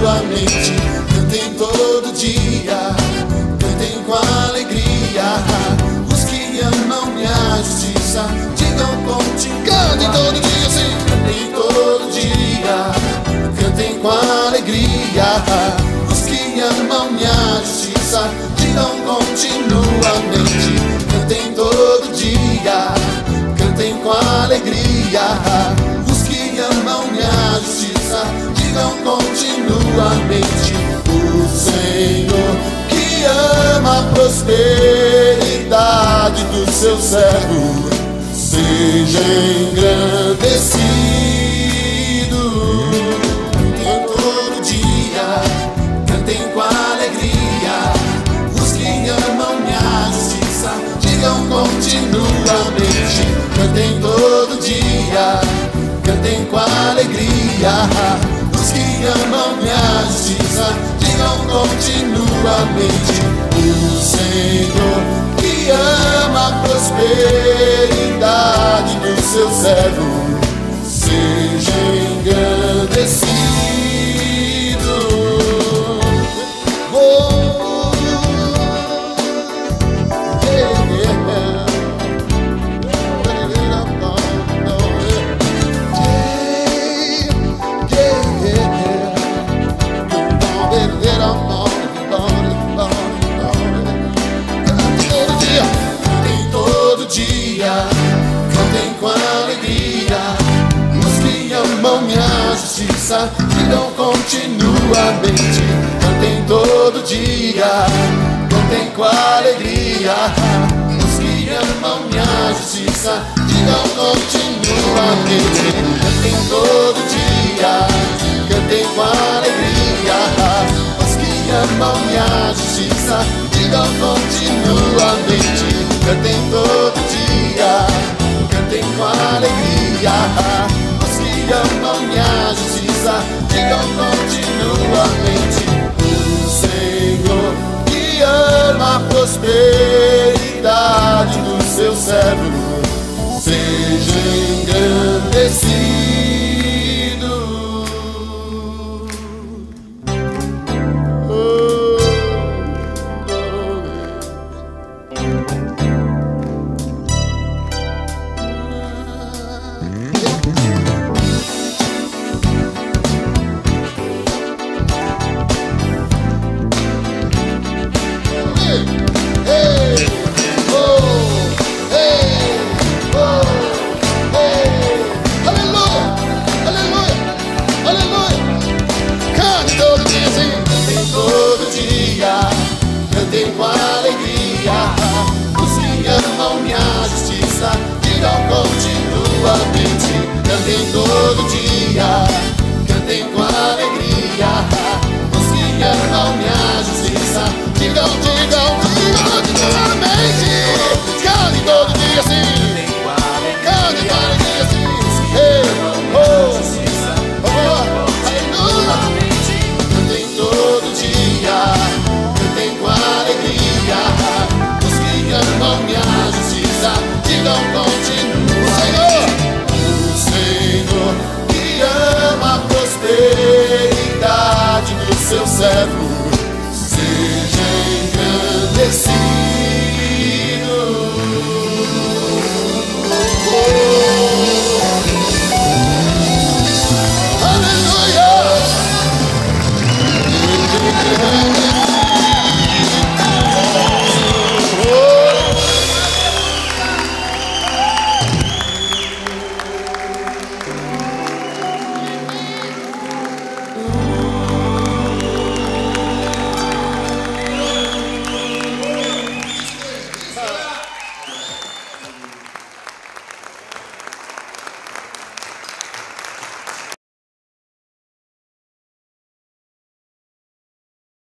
continuamente. Cantem todo dia, cantem com alegria. Os que amam minha justiça, digam continuamente. Cantem todo dia, sim. Cantem todo dia, cantem com alegria. Os que amam minha justiça, digam continuamente. Cantem todo dia, cantem com alegria. Continuamente. O Senhor que ama a prosperidade do seu servo, seja engrandecido. Cantem todo dia, cantem com alegria. Os que amam minha justiça, digam continuamente. Cantem todo dia, cantem com alegria. Que amam minha justiça, digam continuamente. O Senhor que ama a prosperidade do seu servo, justiça, digam continuamente. Cantem todo dia, cantem com alegria. Os que amam minha justiça, digam continuamente. Cantem todo dia, cantem com alegria. Os que amam minha justiça, digam continuamente. Cantem todo dia, cantem com alegria. Os que amam minha justiça, digam continuamente. O Senhor que ama a prosperidade do seu servo, seja justiça, digam continuamente. Cantem todo dia, said